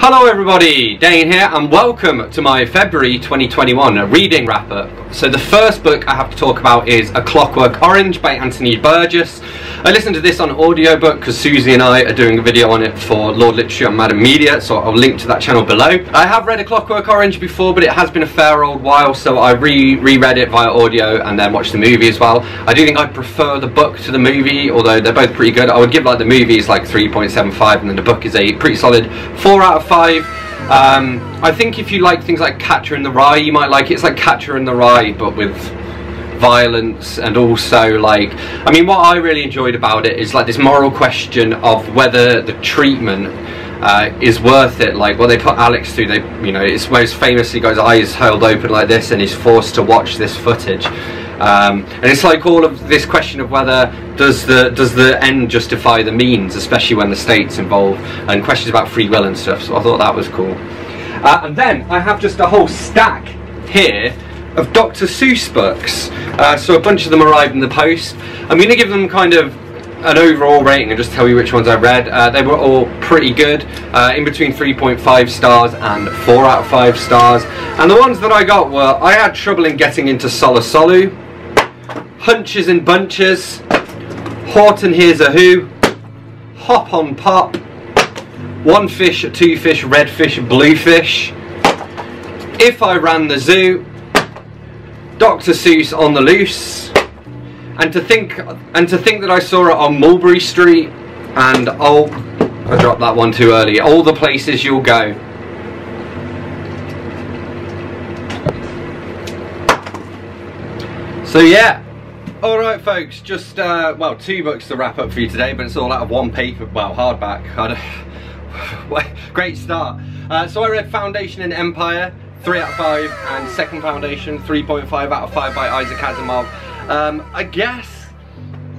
Hello everybody, Dane here and welcome to my February 2021 reading wrap up. So the first book I have to talk about is A Clockwork Orange by Anthony Burgess. I listened to this on audiobook because Susie and I are doing a video on it for Lord Literature and Madam Media so I'll link to that channel below. I have read A Clockwork Orange before but it has been a fair old while so I re reread it via audio and then watched the movie as well. I do think I prefer the book to the movie although they're both pretty good. I would give like the movie is like 3.75 and then the book is a pretty solid 4 out of 5 five. Um, I think if you like things like Catcher in the Rye, you might like it. It's like Catcher in the Rye, but with violence and also like I mean what I really enjoyed about it is like this moral question of whether the treatment uh, is worth it like what they put Alex through they you know it's most famously got his eyes held open like this and he's forced to watch this footage um, and it's like all of this question of whether does the does the end justify the means, especially when the state's involved, and questions about free will and stuff. So I thought that was cool. Uh, and then I have just a whole stack here of Dr. Seuss books. Uh, so a bunch of them arrived in the post. I'm going to give them kind of an overall rating and just tell you which ones I read. Uh, they were all pretty good, uh, in between 3.5 stars and 4 out of 5 stars. And the ones that I got were, I had trouble in getting into Sulla Sollew, Hunches and Bunches, Horton Hears a Who, Hop on Pop, One Fish, Two Fish, Red Fish, Blue Fish, If I Ran the Zoo, Dr. Seuss on the Loose, and to think and to think that I saw it on Mulberry Street and oh I dropped that one too early. All the places you'll go. So yeah Alright folks, just, uh, well, two books to wrap up for you today, but it's all out of one paper, well, hardback. Great start. Uh, so I read Foundation and Empire, 3 out of 5, and Second Foundation, 3.5 out of 5 by Isaac Asimov. Um, I guess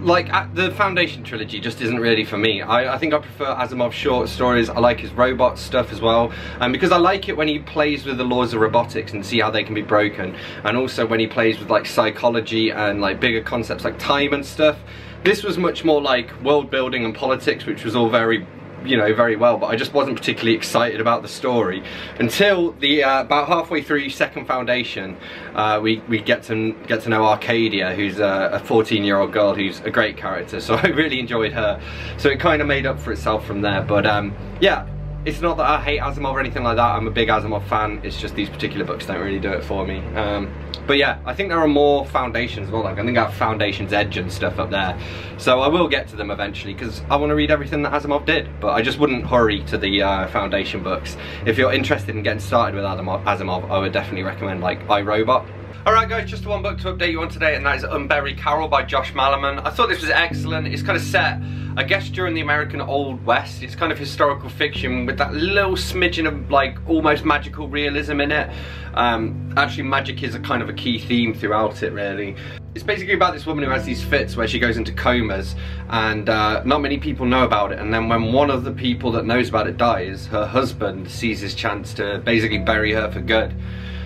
like uh, the Foundation trilogy just isn't really for me. I, I, think I prefer Asimov's short stories. I like his robot stuff as well. And because I like it when he plays with the laws of robotics and see how they can be broken. And also when he plays with like psychology and like bigger concepts like time and stuff. This was much more like world building and politics, which was all very you know very well but I just wasn't particularly excited about the story until the uh, about halfway through second foundation uh, we, we get to get to know Arcadia who's a, a 14 year old girl who's a great character so I really enjoyed her. So it kind of made up for itself from there but um, yeah it's not that I hate Asimov or anything like that I'm a big Asimov fan it's just these particular books don't really do it for me um, but yeah, I think there are more foundations well. Like I think I have Foundation's Edge and stuff up there. So I will get to them eventually because I want to read everything that Asimov did. But I just wouldn't hurry to the uh, Foundation books. If you're interested in getting started with Asimov, I would definitely recommend like I, Robot. Alright guys, just one book to update you on today and that is Unbury Carol by Josh Malerman. I thought this was excellent. It's kind of set I guess during the American Old West, it's kind of historical fiction with that little smidgen of like almost magical realism in it. Um, actually magic is a kind of a key theme throughout it really. It's basically about this woman who has these fits where she goes into comas and uh, not many people know about it and then when one of the people that knows about it dies, her husband sees his chance to basically bury her for good.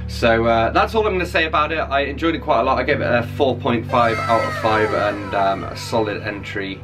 So uh, that's all I'm going to say about it. I enjoyed it quite a lot. I gave it a 4.5 out of 5 and um, a solid entry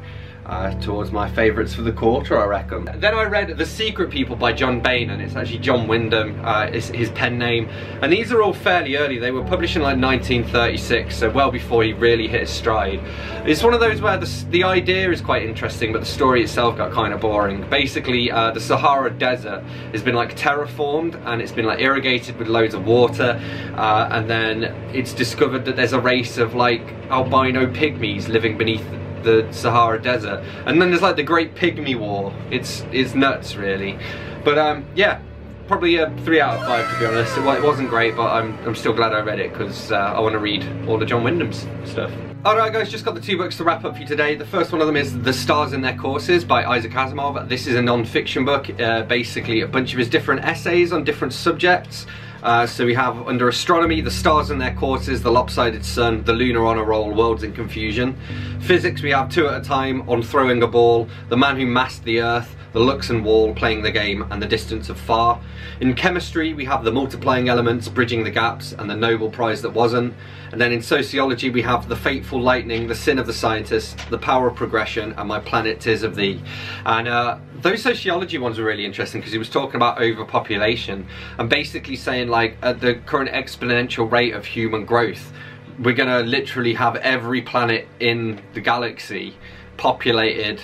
uh, towards my favourites for the quarter, I reckon. Then I read The Secret People by John Beynon, and it's actually John Wyndham, uh, is his pen name. And these are all fairly early. They were published in like 1936, so well before he really hit his stride. It's one of those where the, the idea is quite interesting, but the story itself got kind of boring. Basically, uh, the Sahara Desert has been like terraformed, and it's been like irrigated with loads of water, uh, and then it's discovered that there's a race of like albino pygmies living beneath the Sahara Desert. And then there's like the Great Pygmy War. It's it's nuts really. But um, yeah, probably a three out of five to be honest. It, it wasn't great, but I'm I'm still glad I read it because uh, I want to read all the John Wyndham's stuff. Alright guys, just got the two books to wrap up for you today. The first one of them is The Stars in Their Courses by Isaac Asimov. This is a non-fiction book, uh, basically a bunch of his different essays on different subjects. Uh, so we have under astronomy, the stars in their courses, the lopsided sun, the lunar honor roll, worlds in confusion. Physics, we have two at a time on throwing a ball, the man who massed the earth, the Luxon wall, playing the game, and the distance of far. In chemistry, we have the multiplying elements, bridging the gaps, and the Nobel Prize that wasn't. And then in sociology, we have the fateful lightning, the sin of the scientist, the power of progression, and my planet tis of thee. And uh, those sociology ones were really interesting because he was talking about overpopulation and basically saying like at the current exponential rate of human growth, we're gonna literally have every planet in the galaxy populated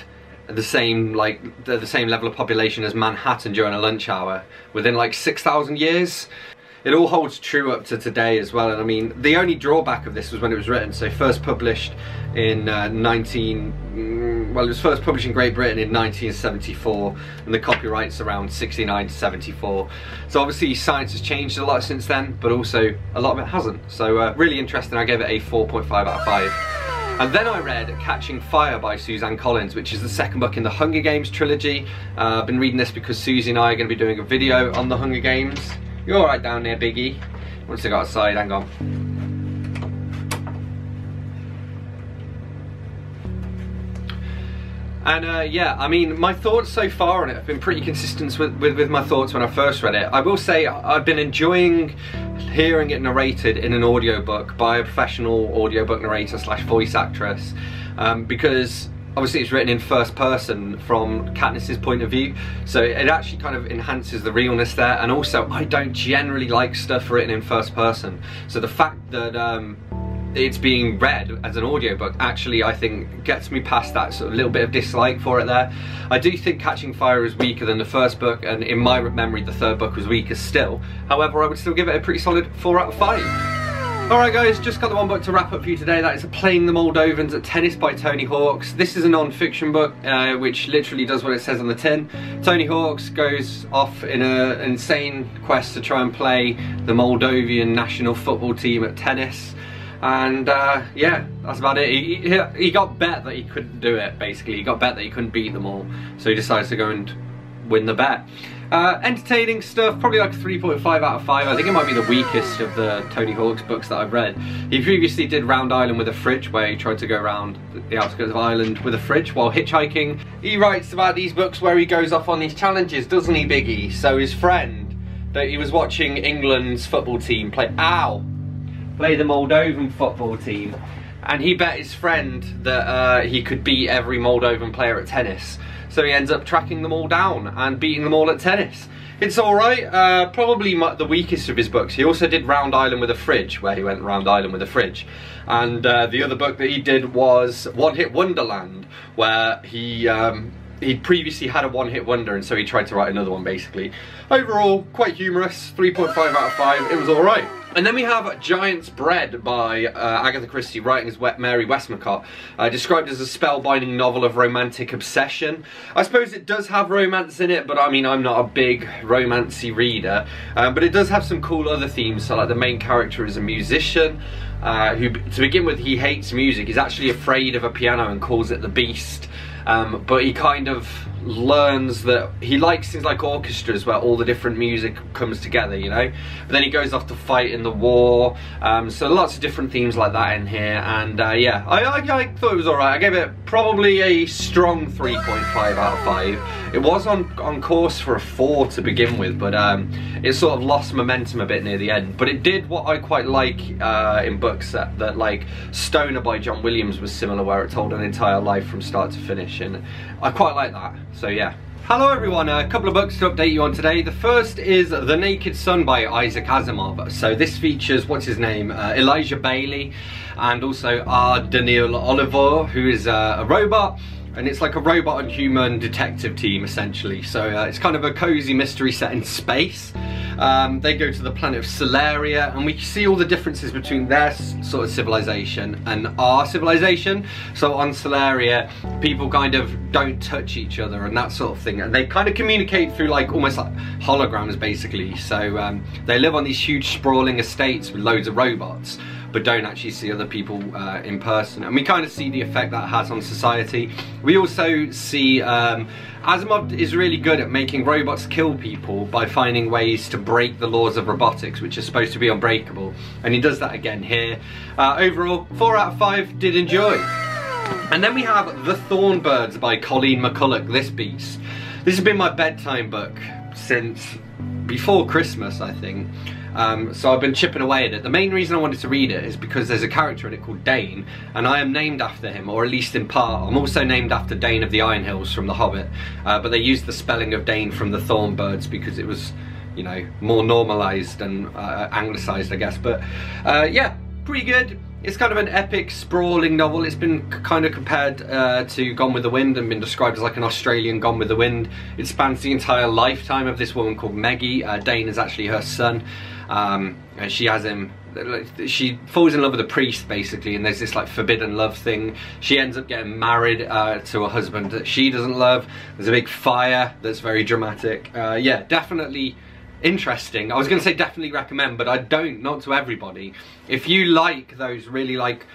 the same like the, same level of population as Manhattan during a lunch hour within like 6,000 years. It all holds true up to today as well and I mean the only drawback of this was when it was written. So first published in uh, 19 mm, well it was first published in Great Britain in 1974 and the copyrights around 69 to 74 so obviously science has changed a lot since then but also a lot of it hasn't so uh, really interesting I gave it a 4.5 out of 5 and then I read Catching Fire by Suzanne Collins, which is the second book in the Hunger Games trilogy. Uh, I've been reading this because Susie and I are going to be doing a video on the Hunger Games. You're alright down there, Biggie. Once I got outside, hang on. And uh, yeah, I mean, my thoughts so far on it have been pretty consistent with, with, with, my thoughts when I first read it. I will say I've been enjoying hearing it narrated in an audiobook by a professional audiobook narrator slash voice actress um, because obviously it's written in first person from Katniss's point of view. So it actually kind of enhances the realness there. And also I don't generally like stuff written in first person. So the fact that um, it's being read as an audiobook actually I think gets me past that sort of little bit of dislike for it there. I do think Catching Fire is weaker than the first book and in my memory the third book was weaker still. However I would still give it a pretty solid 4 out of 5. Alright guys, just got the one book to wrap up for you today. That is Playing the Moldovans at Tennis by Tony Hawks. This is a non-fiction book, uh, which literally does what it says on the tin. Tony Hawks goes off in an insane quest to try and play the Moldovan national football team at tennis and uh, yeah that's about it. He, he, he, got bet that he couldn't do it basically. He got bet that he couldn't beat them all. So he decides to go and win the bet. Uh, entertaining stuff probably like 3.5 out of 5 I think it might be the weakest of the Tony Hawks books that I've read. He previously did Round Ireland with a fridge where he tried to go around the outskirts of Ireland with a fridge while hitchhiking. He writes about these books where he goes off on these challenges doesn't he Biggie? So his friend that he was watching England's football team play ow play the Moldovan football team and he bet his friend that uh, he could beat every Moldovan player at tennis. So he ends up tracking them all down and beating them all at tennis. It's alright, uh, probably the weakest of his books. He also did Round Ireland with a Fridge, where he went Round Ireland with a Fridge. And uh, the other book that he did was One Hit Wonderland, where he um, he'd previously had a one-hit wonder and so he tried to write another one basically. Overall, quite humorous, 3.5 out of 5, it was alright. And then we have Giant's Bread by uh, Agatha Christie, writing as Mary Westmacott, uh, described as a spellbinding novel of romantic obsession. I suppose it does have romance in it, but I mean, I'm not a big romancy reader. Um, but it does have some cool other themes, so like the main character is a musician, uh, who, to begin with, he hates music. He's actually afraid of a piano and calls it the beast. Um, but he kind of learns that he likes things like orchestras where all the different music comes together, you know? But then he goes off to fight in the war, um, so lots of different themes like that in here, and uh, yeah, I, I, I, thought it was alright. I gave it probably a strong 3.5 out of 5. It was on, on course for a 4 to begin with, but um, it sort of lost momentum a bit near the end. But it did what I quite like uh, in books that, that like Stoner by John Williams was similar, where it told an entire life from start to finish, I quite like that. So yeah. Hello everyone, a couple of books to update you on today. The first is The Naked Sun by Isaac Asimov. So this features, what's his name, uh, Elijah Baley and also R. Daneel Olivaw, who is uh, a robot and it's like a robot and human detective team essentially. So uh, it's kind of a cozy mystery set in space. Um, they go to the planet of Solaria and we see all the differences between their sort of civilization and our civilization. So on Solaria, people kind of don't touch each other and that sort of thing. And they kind of communicate through like almost like holograms basically. So um, they live on these huge sprawling estates with loads of robots but don't actually see other people uh, in person. And we kind of see the effect that has on society. We also see um, Asimov is really good at making robots kill people by finding ways to break the laws of robotics, which are supposed to be unbreakable. And he does that again here. Uh, overall, 4 out of 5 did enjoy. And then we have The Thornbirds by Colleen McCullough, this beast. This has been my bedtime book since before Christmas, I think. Um, so I've been chipping away at it. The main reason I wanted to read it is because there's a character in it called Dane, and I am named after him, or at least in part. I'm also named after Dain of the Iron Hills from The Hobbit, uh, but they used the spelling of Dane from the Thornbirds because it was, you know, more normalised and uh, anglicised, I guess. But uh, yeah, pretty good. It's kind of an epic, sprawling novel. It's been kind of compared uh, to Gone with the Wind and been described as like an Australian Gone with the Wind. It spans the entire lifetime of this woman called Meggie. Uh, Dane is actually her son. Um, and she has him she falls in love with a priest basically and there's this like forbidden love thing she ends up getting married uh, to a husband that she doesn't love there's a big fire that's very dramatic uh, yeah definitely interesting I was gonna say definitely recommend but I don't not to everybody if you like those really like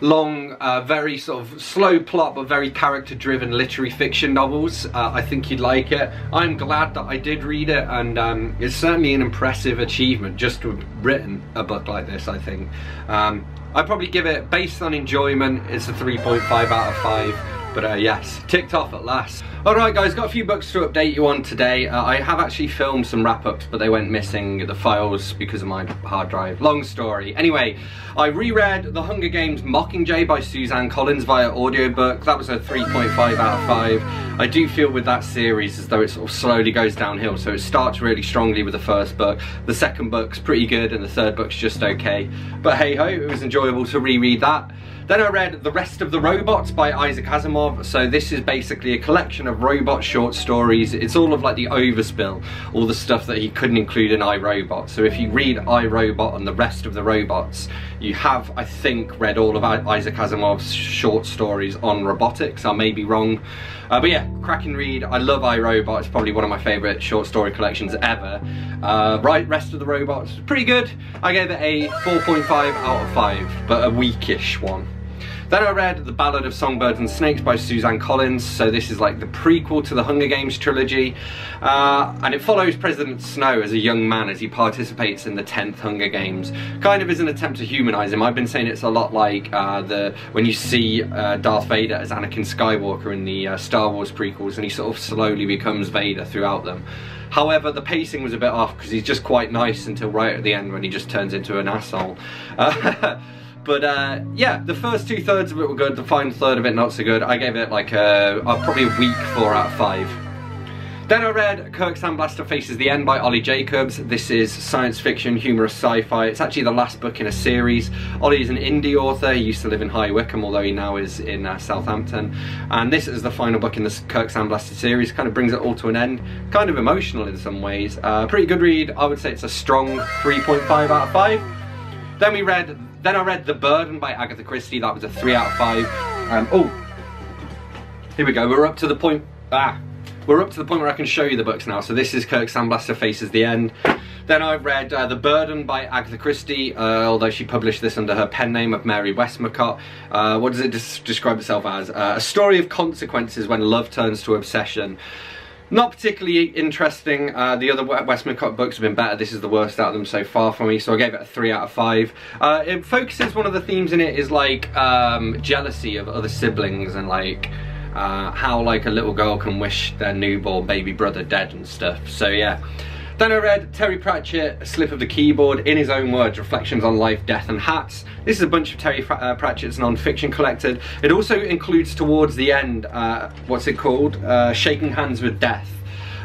long, uh, very sort of slow plot but very character driven literary fiction novels. Uh, I think you'd like it. I'm glad that I did read it and um, it's certainly an impressive achievement just to have written a book like this I think. Um, I'd probably give it, based on enjoyment, it's a 3.5 out of 5. But uh, yes, ticked off at last. Alright guys, got a few books to update you on today. Uh, I have actually filmed some wrap-ups, but they went missing, the files, because of my hard drive. Long story. Anyway, I reread The Hunger Games Mockingjay by Suzanne Collins via audiobook. That was a 3.5 out of 5. I do feel with that series as though it sort of slowly goes downhill, so it starts really strongly with the first book. The second book's pretty good, and the third book's just okay. But hey ho, it was enjoyable to reread that. Then I read The Rest of the Robots by Isaac Asimov. So this is basically a collection of robot short stories. It's all of like the overspill, all the stuff that he couldn't include in I, Robot. So if you read I, Robot and The Rest of the Robots, you have, I think, read all of Isaac Asimov's short stories on robotics. I may be wrong. Uh, but yeah, cracking read. I love I, Robot. It's probably one of my favourite short story collections ever. Uh, right, Rest of the Robots, pretty good. I gave it a 4.5 out of 5, but a weakish one. Then I read The Ballad of Songbirds and Snakes by Suzanne Collins, so this is like the prequel to the Hunger Games trilogy, uh, and it follows President Snow as a young man as he participates in the 10th Hunger Games, kind of as an attempt to humanize him. I've been saying it's a lot like uh, the when you see uh, Darth Vader as Anakin Skywalker in the uh, Star Wars prequels, and he sort of slowly becomes Vader throughout them. However, the pacing was a bit off because he's just quite nice until right at the end when he just turns into an asshole. Uh, But uh, yeah, the first two thirds of it were good, the final third of it not so good. I gave it like a, a probably a weak 4 out of 5. Then I read Kirk Sandblaster Faces the End by Oli Jacobs. This is science fiction, humorous sci-fi. It's actually the last book in a series. Ollie is an indie author. He used to live in High Wycombe, although he now is in uh, Southampton. And this is the final book in the Kirk Sandblaster series. Kind of brings it all to an end. Kind of emotional in some ways. Uh, pretty good read. I would say it's a strong 3.5 out of 5. Then we read then I read The Burden by Agatha Christie. That was a 3 out of 5. Um, oh, here we go. We're up to the point... Ah, we're up to the point where I can show you the books now. So this is Kirk Sandblaster Faces the End. Then I read uh, The Burden by Agatha Christie, uh, although she published this under her pen name of Mary Westmacott. Uh, what does it describe itself as? Uh, a story of consequences when love turns to obsession. Not particularly interesting. Uh, the other Westmacott books have been better. This is the worst out of them so far for me, so I gave it a 3 out of 5. Uh, it focuses, one of the themes in it is like um, jealousy of other siblings and like uh, how like a little girl can wish their newborn baby brother dead and stuff. So yeah. Then I read Terry Pratchett, Slip of the Keyboard, in his own words, Reflections on Life, Death and Hats. This is a bunch of Terry uh, Pratchett's non-fiction collected. It also includes towards the end, uh, what's it called? Uh, Shaking Hands with Death.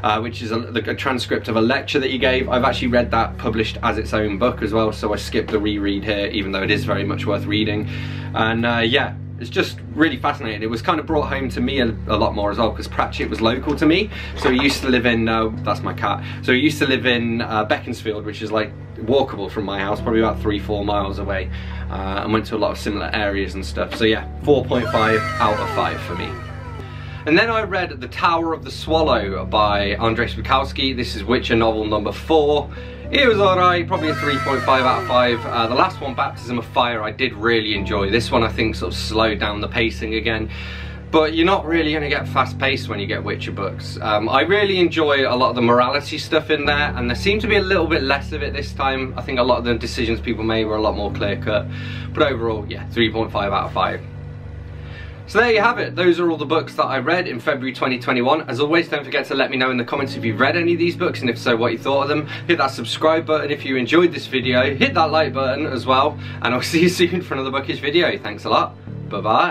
Uh, which is a, a, transcript of a lecture that he gave. I've actually read that published as its own book as well, so I skipped the reread here, even though it is very much worth reading. And uh, yeah, it's just really fascinating. It was kind of brought home to me a, a lot more as well because Pratchett was local to me. So he used to live in, uh, that's my cat. So he used to live in uh, Beaconsfield, which is like walkable from my house, probably about three, four miles away. Uh, and went to a lot of similar areas and stuff. So yeah, 4.5 out of 5 for me. And then I read The Tower of the Swallow by Andrzej Sapkowski. This is Witcher novel number four. It was alright, probably a 3.5 out of 5. Uh, the last one, Baptism of Fire, I did really enjoy. This one I think sort of slowed down the pacing again. But you're not really going to get fast paced when you get Witcher books. Um, I really enjoy a lot of the morality stuff in there, and there seemed to be a little bit less of it this time. I think a lot of the decisions people made were a lot more clear cut. But overall, yeah, 3.5 out of 5. So there you have it. Those are all the books that I read in February 2021. As always, don't forget to let me know in the comments if you've read any of these books and if so, what you thought of them. Hit that subscribe button if you enjoyed this video. Hit that like button as well. And I'll see you soon for another bookish video. Thanks a lot. Bye-bye.